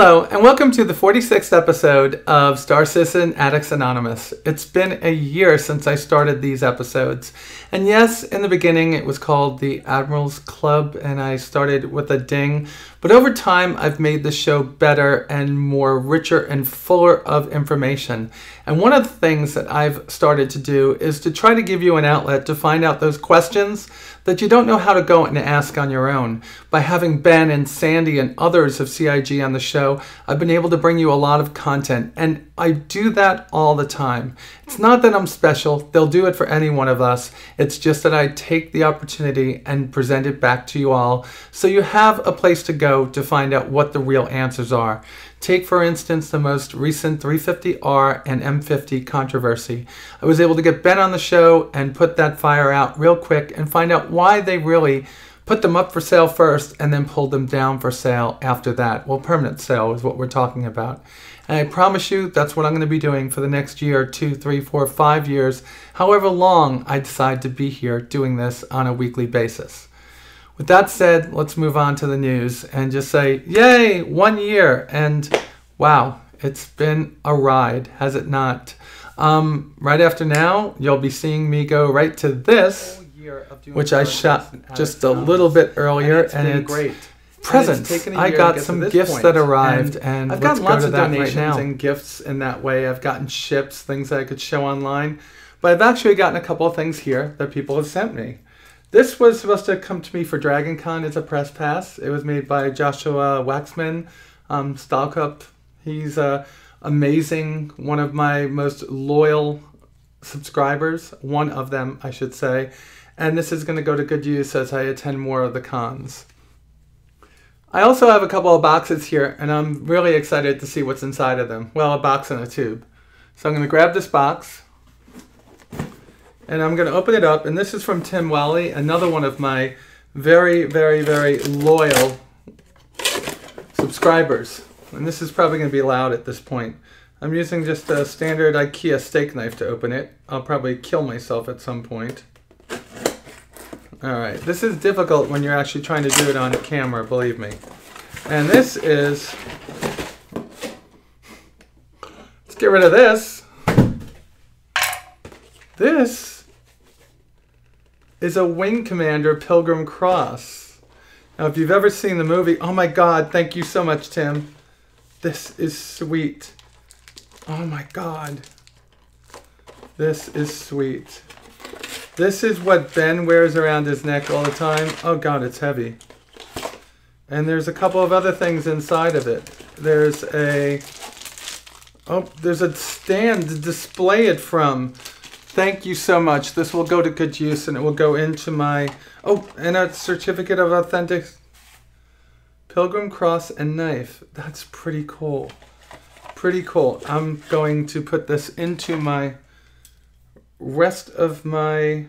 Hello, and welcome to the 46th episode of Star Citizen Addicts Anonymous. It's been a year since I started these episodes. And yes, in the beginning it was called the Admirals Club, and I started with a ding. But over time, I've made the show better and more richer and fuller of information. And one of the things that I've started to do is to try to give you an outlet to find out those questions that you don't know how to go and ask on your own. By having Ben and Sandi and others of CIG on the show, I've been able to bring you a lot of content, and I do that all the time. It's not that I'm special, they'll do it for any one of us. It's just that I take the opportunity and present it back to you all so you have a place to go to find out what the real answers are. Take, for instance, the most recent 350R and M50 controversy. I was able to get Ben on the show and put that fire out real quick and find out why they really put them up for sale first and then pulled them down for sale after that. Well, permanent sale is what we're talking about. And I promise you that's what I'm going to be doing for the next year, two, three, four, five years, however long I decide to be here doing this on a weekly basis. With that said, let's move on to the news and just say, yay, one year. And wow, it's been a ride, has it not? Um, right after now, you'll be seeing me go right to this, which I shot just a little bit earlier, and it's, great. Presents. I got some gifts point. that arrived, and, and I've got lots of donations right and gifts in that way. I've gotten ships, things that I could show online, but I've actually gotten a couple of things here that people have sent me. This was supposed to come to me for Dragon Con. It's a press pass. It was made by Joshua Waxman, um, Stalkup. He's uh, amazing. One of my most loyal subscribers. One of them, I should say. And this is going to go to good use as I attend more of the cons. I also have a couple of boxes here, and I'm really excited to see what's inside of them. Well, a box and a tube. So I'm going to grab this box and I'm going to open it up. And this is from Tim Wally, another one of my very, very, very loyal subscribers. And this is probably going to be loud at this point. I'm using just a standard IKEA steak knife to open it. I'll probably kill myself at some point. Alright, this is difficult when you're actually trying to do it on a camera, believe me. And this is... Let's get rid of this. This is a Wing Commander Pilgrim Cross. Now, if you've ever seen the movie, oh my god, thank you so much, Tim. This is sweet. Oh my god. This is sweet. This is what Ben wears around his neck all the time. Oh god, it's heavy. And there's a couple of other things inside of it. There's a... Oh, there's a stand to display it from. Thank you so much. This will go to good use and it will go into my... Oh, and a certificate of authentic Pilgrim Cross and Knife. That's pretty cool. Pretty cool. I'm going to put this into my rest of my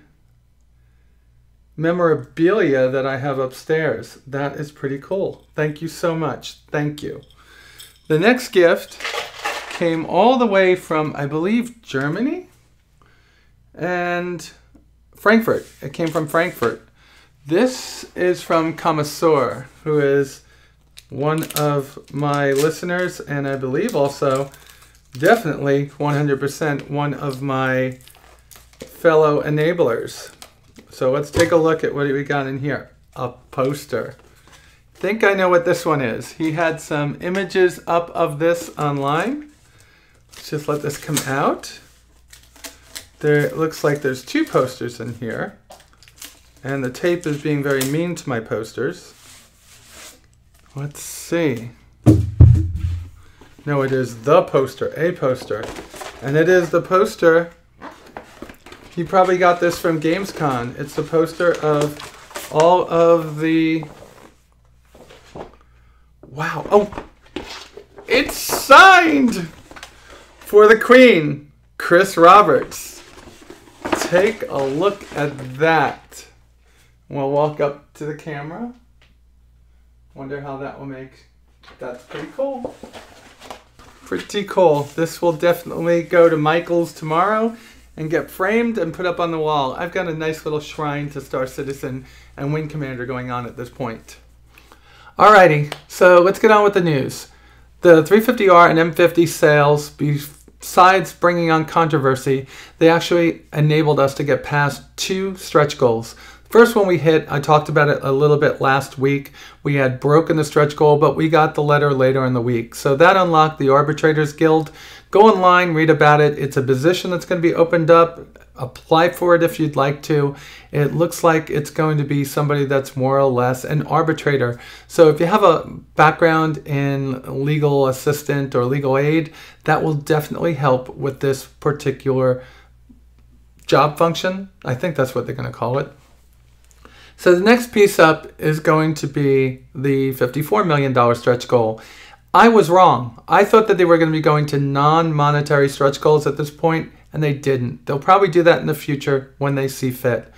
memorabilia that I have upstairs. That is pretty cool. Thank you so much. Thank you. The next gift came all the way from, I believe, Germany? and Frankfurt. It came from Frankfurt. This is from Commissar, who is one of my listeners, and I believe also definitely 100% one of my fellow enablers. So let's take a look at what we got in here. A poster. think I know what this one is. He had some images up of this online. Let's just let this come out. There looks like there's two posters in here. And the tape is being very mean to my posters. Let's see. No, it is the poster, a poster. And it is the poster. You probably got this from Gamescom. It's the poster of all of the. Wow. Oh! It's signed! For the Queen, Chris Roberts take a look at that. We'll walk up to the camera. Wonder how that will make. That's pretty cool. Pretty cool. This will definitely go to Michael's tomorrow and get framed and put up on the wall. I've got a nice little shrine to Star Citizen and Wing Commander going on at this point. Alrighty, so let's get on with the news. The 350R and M50 sales, besides bringing on controversy, they actually enabled us to get past two stretch goals. First one we hit, I talked about it a little bit last week. We had broken the stretch goal, but we got the letter later in the week. So that unlocked the Arbitrators Guild. Go online, read about it. It's a position that's going to be opened up. Apply for it if you'd like to. It looks like it's going to be somebody that's more or less an arbitrator. So if you have a background in legal assistant or legal aid, that will definitely help with this particular job function. I think that's what they're going to call it. So the next piece up is going to be the $54 million stretch goal. I was wrong. I thought that they were going to be going to non-monetary stretch goals at this point, and they didn't. They'll probably do that in the future when they see fit.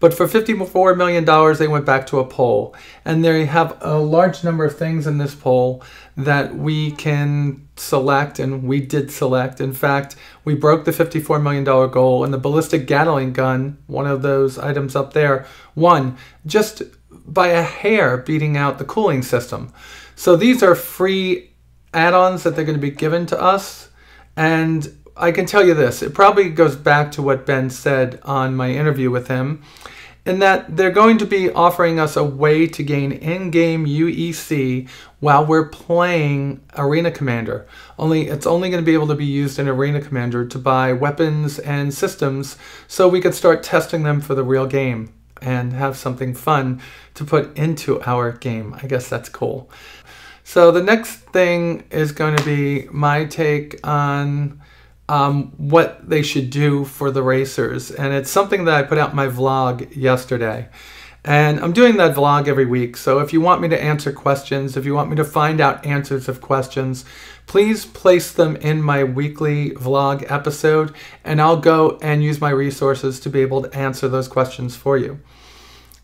But for $54 million, they went back to a poll. And they have a large number of things in this poll that we can select, and we did select. In fact, we broke the $54 million goal, and the ballistic Gatling gun, one of those items up there, won just by a hair beating out the cooling system. So these are free add ons that they're going to be given to us. And I can tell you this it probably goes back to what Ben said on my interview with him, in that they're going to be offering us a way to gain in game UEC while we're playing Arena Commander. Only it's only going to be able to be used in Arena Commander to buy weapons and systems so we could start testing them for the real game and have something fun to put into our game. I guess that's cool. So the next thing is going to be my take on um, what they should do for the racers. And it's something that I put out my vlog yesterday. And I'm doing that vlog every week. So if you want me to answer questions, if you want me to find out answers of questions, please place them in my weekly vlog episode and I'll go and use my resources to be able to answer those questions for you.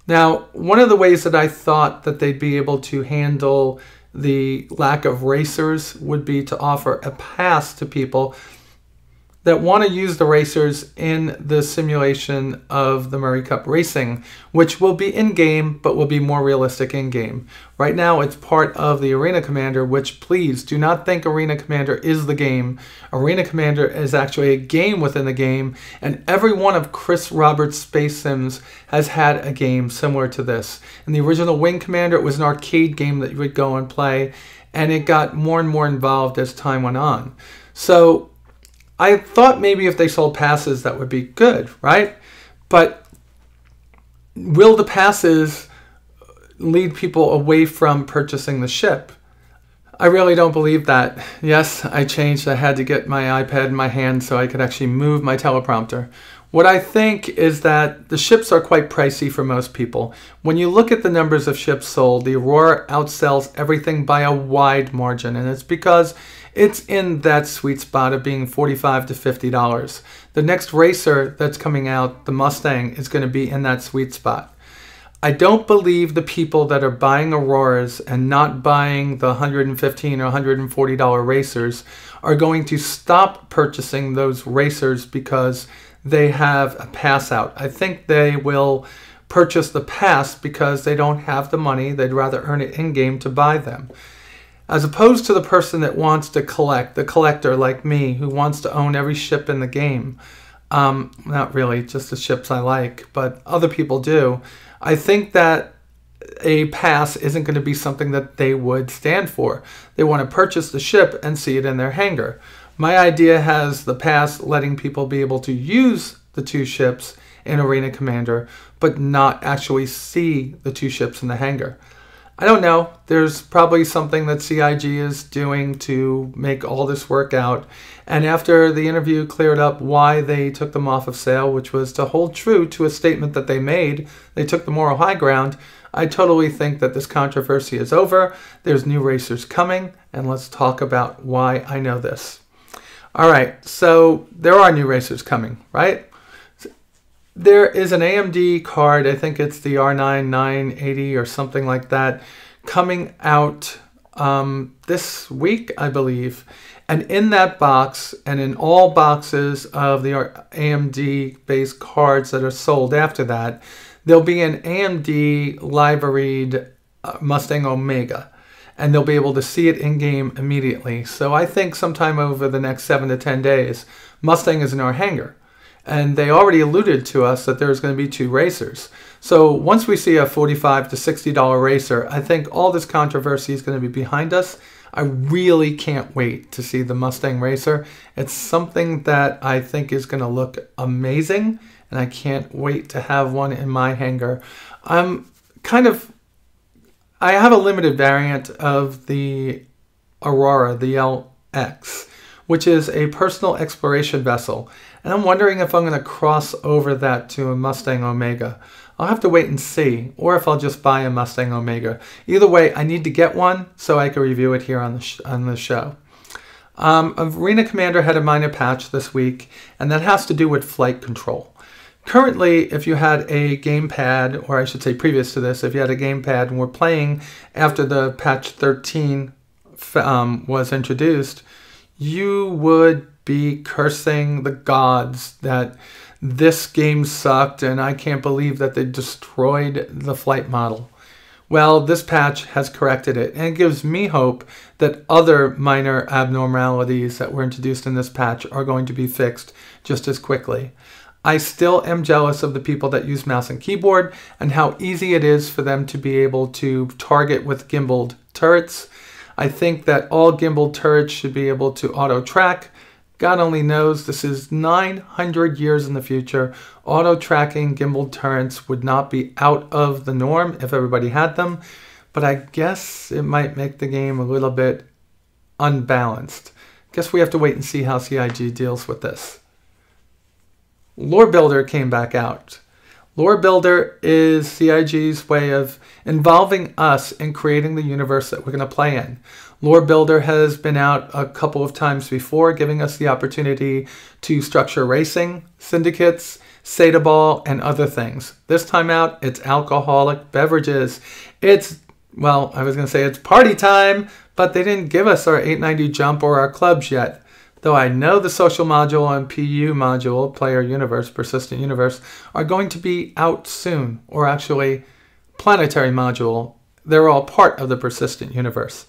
Now, one of the ways that I thought that they'd be able to handle the lack of racers would be to offer a pass to people that want to use the racers in the simulation of the Murray Cup racing, which will be in game but will be more realistic in game. Right now, it's part of the Arena Commander, which please do not think Arena Commander is the game. Arena Commander is actually a game within the game, and every one of Chris Roberts' Space Sims has had a game similar to this. In the original Wing Commander, it was an arcade game that you would go and play, and it got more and more involved as time went on. So I thought maybe if they sold passes, that would be good, right? But will the passes lead people away from purchasing the ship? I really don't believe that. Yes, I changed. I had to get my iPad in my hand so I could actually move my teleprompter. What I think is that the ships are quite pricey for most people. When you look at the numbers of ships sold, the Aurora outsells everything by a wide margin, and it's because it's in that sweet spot of being 45 to $50. The next racer that's coming out, the Mustang, is going to be in that sweet spot. I don't believe the people that are buying Auroras and not buying the 115 or $140 racers are going to stop purchasing those racers because they have a pass out. I think they will purchase the pass because they don't have the money. They'd rather earn it in game to buy them as opposed to the person that wants to collect, the collector like me, who wants to own every ship in the game. Um, not really, just the ships I like, but other people do. I think that a pass isn't going to be something that they would stand for. They want to purchase the ship and see it in their hangar. My idea has the pass letting people be able to use the two ships in Arena Commander, but not actually see the two ships in the hangar. I don't know. There's probably something that CIG is doing to make all this work out. And after the interview cleared up why they took them off of sale, which was to hold true to a statement that they made, they took the moral high ground. I totally think that this controversy is over. There's new racers coming, and let's talk about why I know this. All right, so there are new racers coming, right? There is an AMD card, I think it's the R9 980 or something like that, coming out um, this week, I believe. And in that box, and in all boxes of the AMD based cards that are sold after that, there'll be an AMD libraried uh, Mustang Omega. and they'll be able to see it in game immediately. So I think sometime over the next seven to 10 days, Mustang is in our hangar. And they already alluded to us that there's going to be two racers. So once we see a 45 to $60 racer, I think all this controversy is going to be behind us. I really can't wait to see the Mustang Racer. It's something that I think is going to look amazing, and I can't wait to have one in my hangar. I'm kind of, I have a limited variant of the Aurora, the LX, which is a personal exploration vessel, and I'm wondering if I'm going to cross over that to a Mustang Omega. I'll have to wait and see, or if I'll just buy a Mustang Omega. Either way, I need to get one so I can review it here on the, on the show. Um, Arena Commander had a minor patch this week, and that has to do with flight control. Currently, if you had a gamepad, or I should say previous to this, if you had a gamepad and were playing after the patch 13 um, was introduced, you would be cursing the gods that this game sucked and I can't believe that they destroyed the flight model. Well, this patch has corrected it and it gives me hope that other minor abnormalities that were introduced in this patch are going to be fixed just as quickly. I still am jealous of the people that use mouse and keyboard and how easy it is for them to be able to target with gimbaled turrets. I think that all gimbal turrets should be able to auto track God only knows this is 900 years in the future. Auto tracking gimbal turrets would not be out of the norm if everybody had them, but I guess it might make the game a little bit unbalanced. Guess we have to wait and see how CIG deals with this. Lore Builder came back out. Lore Builder is CIG's way of involving us in creating the universe that we're going to play in. Lore Builder has been out a couple of times before, giving us the opportunity to structure racing, syndicates, Sataball, and other things. This time out, it's alcoholic beverages. It's, well, I was going to say it's party time, but they didn't give us our 890 jump or our clubs yet though I know the social module and PU module, Player Universe, Persistent Universe, are going to be out soon, or actually, Planetary module, they're all part of the Persistent Universe.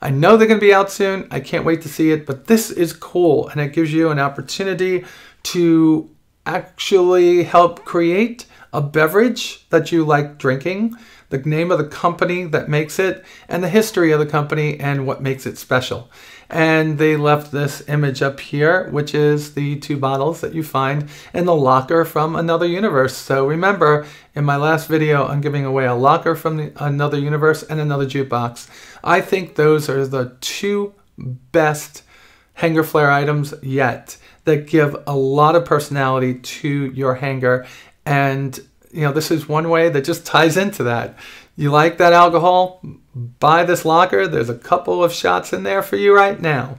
I know they're going to be out soon. I can't wait to see it, but this is cool and it gives you an opportunity to actually help create a beverage that you like drinking, the name of the company that makes it, and the history of the company and what makes it special. And they left this image up here, which is the two bottles that you find in the locker from Another Universe. So remember, in my last video, I'm giving away a locker from the, Another Universe and another jukebox. I think those are the two best hangar flair items yet that give a lot of personality to your hangar. And, you know, this is one way that just ties into that. You like that alcohol? Buy this locker. There's a couple of shots in there for you right now.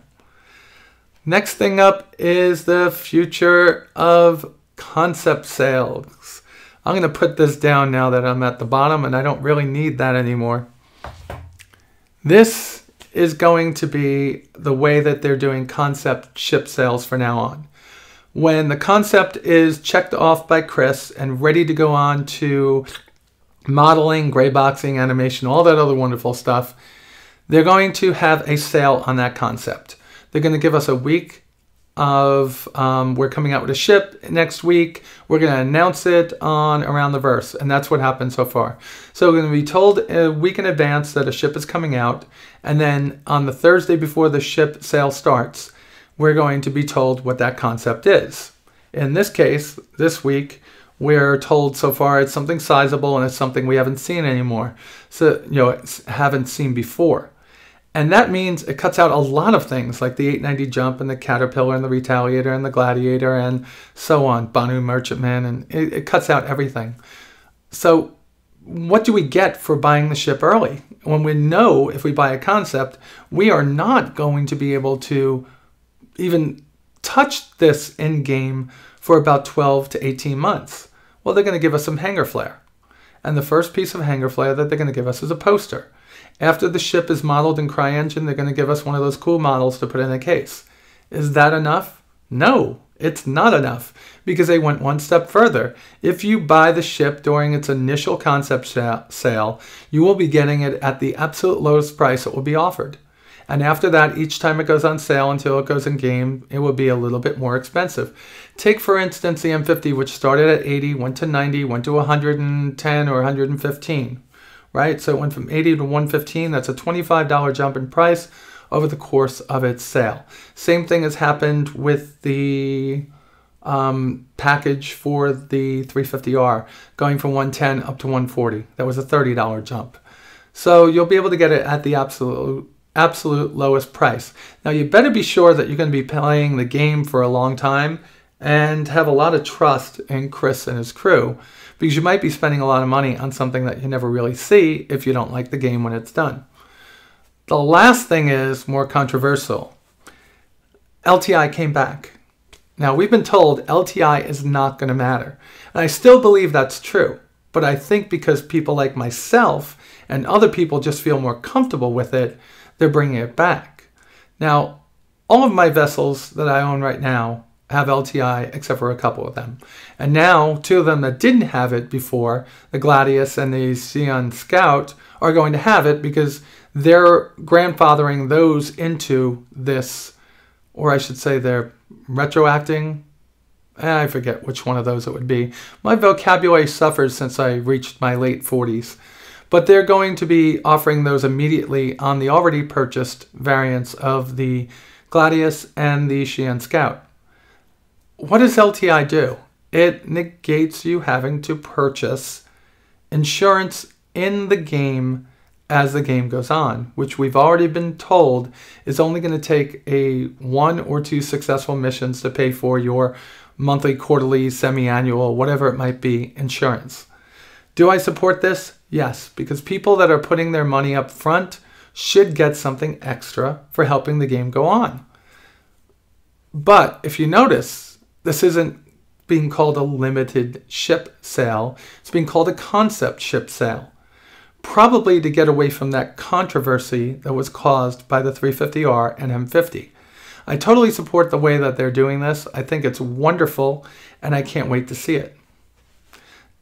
Next thing up is the future of concept sales. I'm going to put this down now that I'm at the bottom and I don't really need that anymore. This is going to be the way that they're doing concept ship sales for now on. When the concept is checked off by Chris and ready to go on to modeling, gray boxing, animation, all that other wonderful stuff. They're going to have a sale on that concept. They're going to give us a week of um, we're coming out with a ship next week. We're going to announce it on Around the Verse, and that's what happened so far. So we're going to be told a week in advance that a ship is coming out, and then on the Thursday before the ship sale starts, we're going to be told what that concept is. In this case, this week, we're told so far it's something sizable and it's something we haven't seen anymore. So, you know, haven't seen before. And that means it cuts out a lot of things like the 890 jump and the caterpillar and the retaliator and the gladiator and so on, Banu merchantman, and it, it cuts out everything. So, what do we get for buying the ship early? When we know if we buy a concept, we are not going to be able to even touch this in game for about 12 to 18 months. Well, they're going to give us some hangar flair. And the first piece of hangar flair that they're going to give us is a poster. After the ship is modeled in CryEngine, they're going to give us one of those cool models to put in a case. Is that enough? No, It's not enough because they went one step further. If you buy the ship during its initial concept sale, you will be getting it at the absolute lowest price it will be offered. And after that, each time it goes on sale until it goes in game, it will be a little bit more expensive. Take, for instance, the M50, which started at 80, went to 90, went to 110 or 115, right? So it went from 80 to 115. That's a $25 jump in price over the course of its sale. Same thing has happened with the um, package for the 350R, going from 110 up to 140. That was a $30 jump. So you'll be able to get it at the absolute absolute lowest price. Now you better be sure that you're going to be playing the game for a long time and have a lot of trust in Chris and his crew because you might be spending a lot of money on something that you never really see if you don't like the game when it's done. The last thing is more controversial. LTI came back. Now, we've been told LTI is not going to matter. And I still believe that's true. But I think because people like myself and other people just feel more comfortable with it, they're bringing it back. Now, all of my vessels that I own right now have LTI except for a couple of them. And now, two of them that didn't have it before, the Gladius and the Xi'an Scout, are going to have it because they're grandfathering those into this, or I should say they're retroacting. Eh, I forget which one of those it would be. My vocabulary suffers since I reached my late 40s but they're going to be offering those immediately on the already purchased variants of the Gladius and the Xi'an Scout. What does LTI do? It negates you having to purchase insurance in the game as the game goes on, which we've already been told is only going to take a one or two successful missions to pay for your monthly, quarterly, semi annual, whatever it might be, insurance. Do I support this? Yes, because people that are putting their money up front should get something extra for helping the game go on. But if you notice, this isn't being called a limited ship sale, it's being called a concept ship sale. Probably to get away from that controversy that was caused by the 350R and M50. I totally support the way that they're doing this. I think it's wonderful and I can't wait to see it.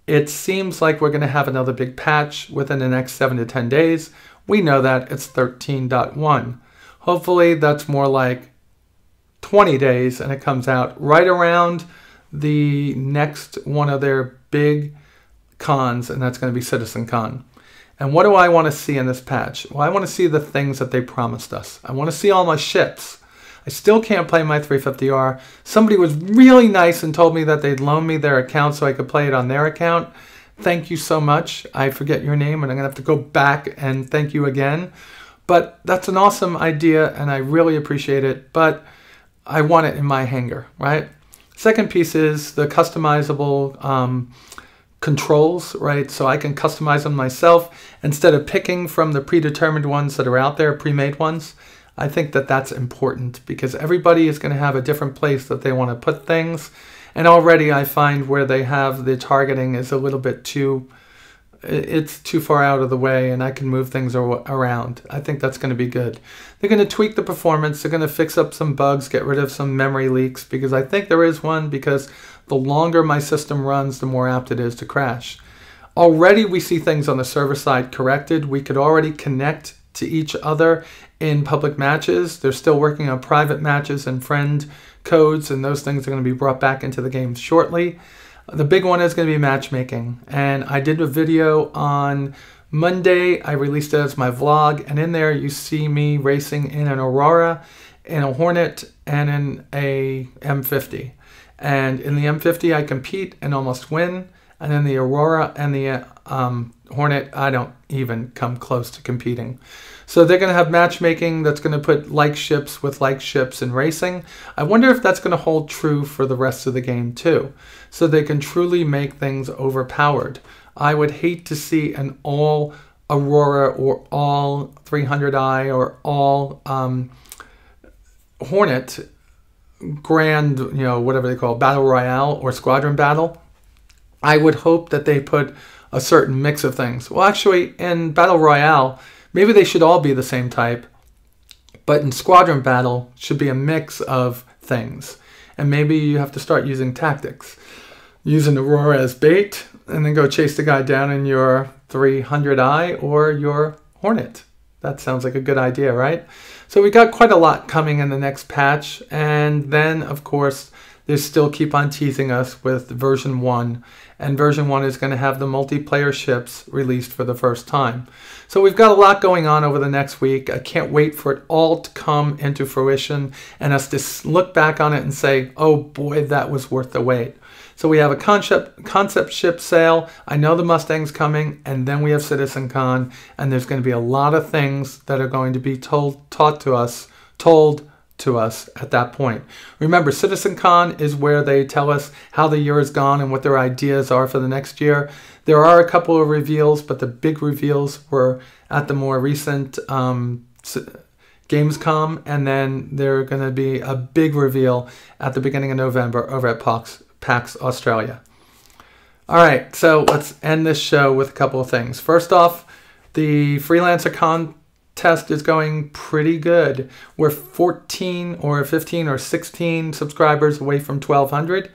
It seems like we're going to have another big patch within the next 7 to 10 days. We know that it's 13.1. Hopefully that's more like 20 days and it comes out right around the next one of their big cons, and that's going to be Citizen CitizenCon. And what do I want to see in this patch? Well, I want to see the things that they promised us. I want to see all my ships. I still can't play my 350R. Somebody was really nice and told me that they'd loan me their account so I could play it on their account. Thank you so much. I forget your name and I'm to have to go back and thank you again. But that's an awesome idea and I really appreciate it. But I want it in my hangar, right? Second piece is the customizable um, controls, right? So I can customize them myself instead of picking from the predetermined ones that are out there, pre-made ones. I think that that's important because everybody is going to have a different place that they want to put things. And already I find where they have the targeting is a little bit too, it's too far out of the way and I can move things around. I think that's going to be good. They're going to tweak the performance. They're going to fix up some bugs, get rid of some memory leaks because I think there is one because the longer my system runs, the more apt it is to crash. Already we see things on the server side corrected. We could already connect to each other in public matches. They're still working on private matches and friend codes, and those things are going to be brought back into the game shortly. The big one is going to be matchmaking, and I did a video on Monday. I released it as my vlog, and in there you see me racing in an Aurora, in a Hornet, and in a M50. And in the M50, I compete and almost win. And in the Aurora and the um, Hornet, I don't even come close to competing. So they're going to have matchmaking that's going to put like ships with like ships in racing. I wonder if that's going to hold true for the rest of the game too. So they can truly make things overpowered. I would hate to see an all Aurora or all 300i or all um, Hornet grand, you know, whatever they call it, battle royale or squadron battle. I would hope that they put a certain mix of things. Well, actually, in battle royale, Maybe they should all be the same type, but in squadron battle should be a mix of things. And maybe you have to start using tactics. Using Aurora as bait, and then go chase the guy down in your 300i or your Hornet. That sounds like a good idea, right? So we got quite a lot coming in the next patch. And then, of course, they still keep on teasing us with version 1. And version 1 is going to have the multiplayer ships released for the first time. So we've got a lot going on over the next week. I can't wait for it all to come into fruition and us to look back on it and say, oh boy, that was worth the wait. So we have a concept concept ship sale. I know the Mustang's coming, and then we have CitizenCon, and there's going to be a lot of things that are going to be told taught to us, told to us at that point. Remember, CitizenCon is where they tell us how the year has gone and what their ideas are for the next year. There are a couple of reveals, but the big reveals were at the more recent um, Gamescom, and then there's going to be a big reveal at the beginning of November over at PAX PAX Australia. All right, so let's end this show with a couple of things. First off, the freelancer contest is going pretty good. We're 14 or 15 or 16 subscribers away from 1200.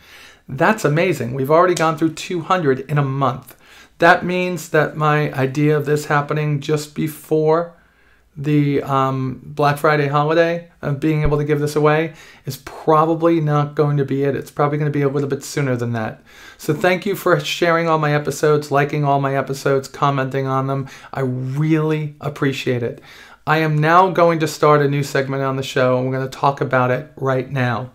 That's amazing. We've already gone through 200 in a month. That means that my idea of this happening just before the um, Black Friday holiday of being able to give this away is probably not going to be it. It's probably going to be a little bit sooner than that. So thank you for sharing all my episodes, liking all my episodes, commenting on them. I really appreciate it. I am now going to start a new segment on the show, and we're going to talk about it right now.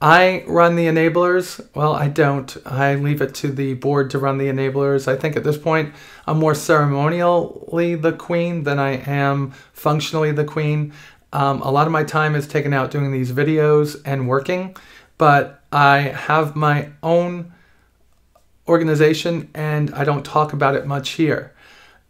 I run the enablers. Well, I don't. I leave it to the board to run the enablers. I think at this point, I'm more ceremonially the queen than I am functionally the queen. Um, a lot of my time is taken out doing these videos and working, but I have my own organization and I don't talk about it much here.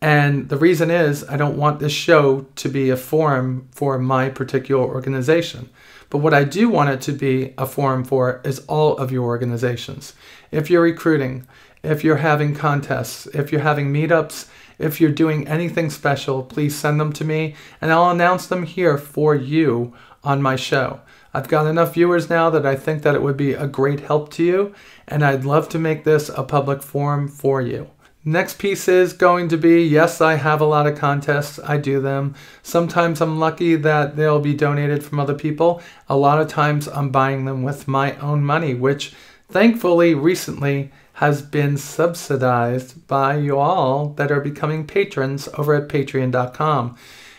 And the reason is I don't want this show to be a forum for my particular organization. But what I do want it to be a forum for is all of your organizations. If you're recruiting, if you're having contests, if you're having meetups, if you're doing anything special, please send them to me and I'll announce them here for you on my show. I've got enough viewers now that I think that it would be a great help to you and I'd love to make this a public forum for you. Next piece is going to be yes, I have a lot of contests. I do them. Sometimes I'm lucky that they'll be donated from other people. A lot of times I'm buying them with my own money, which thankfully recently has been subsidized by you all that are becoming patrons over at patreon.com.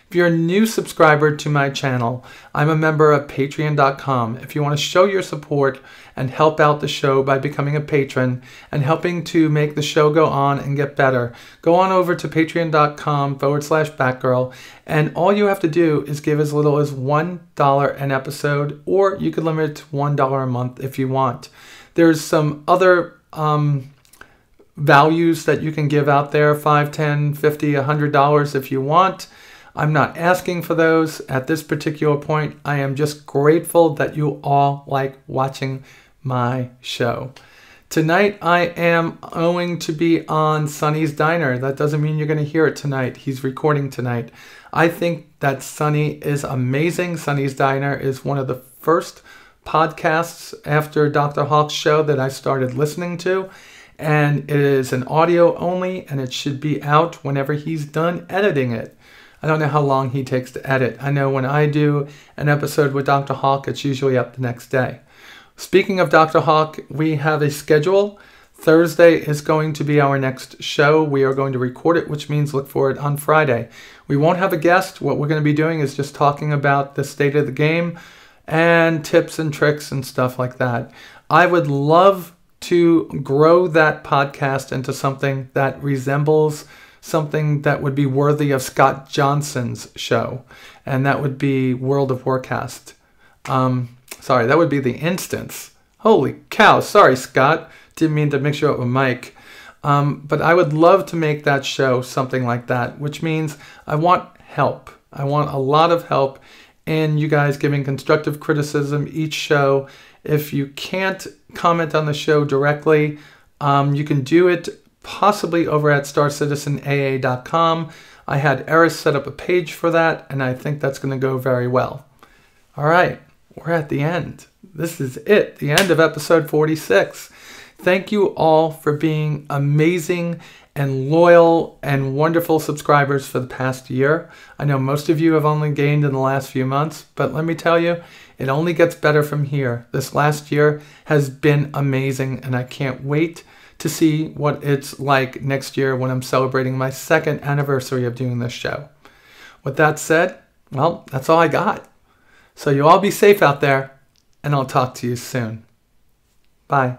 If you're a new subscriber to my channel, I'm a member of patreon.com. If you want to show your support and help out the show by becoming a patron and helping to make the show go on and get better, go on over to patreon.com forward slash Batgirl. And all you have to do is give as little as $1 an episode, or you could limit it to $1 a month if you want. There's some other um, values that you can give out there 5 10 50 $100 if you want. I'm not asking for those at this particular point. I am just grateful that you all like watching my show. Tonight I am going to be on Sonny's Diner. That doesn't mean you're going to hear it tonight. He's recording tonight. I think that Sonny is amazing. Sonny's Diner is one of the first podcasts after Dr. Hawk's show that I started listening to. And it is an audio only, and it should be out whenever he's done editing it. I don't know how long he takes to edit. I know when I do an episode with Dr. Hawk, it's usually up the next day. Speaking of Dr. Hawk, we have a schedule. Thursday is going to be our next show. We are going to record it, which means look for it on Friday. We won't have a guest. What we're going to be doing is just talking about the state of the game and tips and tricks and stuff like that. I would love to grow that podcast into something that resembles something that would be worthy of Scott Johnson's show, and that would be World of Warcast. Um, sorry, that would be the instance. Holy cow! Sorry, Scott. Didn't mean to mix you up with Mike. Um, but I would love to make that show something like that, which means I want help. I want a lot of help in you guys giving constructive criticism each show. If you can't comment on the show directly, um, you can do it possibly over at starcitizenaa.com. I had Eris set up a page for that, and I think that's going to go very well. All right. we're at the end. This is it, the end of episode 46. Thank you all for being amazing and loyal and wonderful subscribers for the past year. I know most of you have only gained in the last few months, but let me tell you, it only gets better from here. This last year has been amazing, and I can't wait to see what it's like next year when I'm celebrating my second anniversary of doing this show. With that said, well, that's all I got. So you all be safe out there, and I'll talk to you soon. Bye.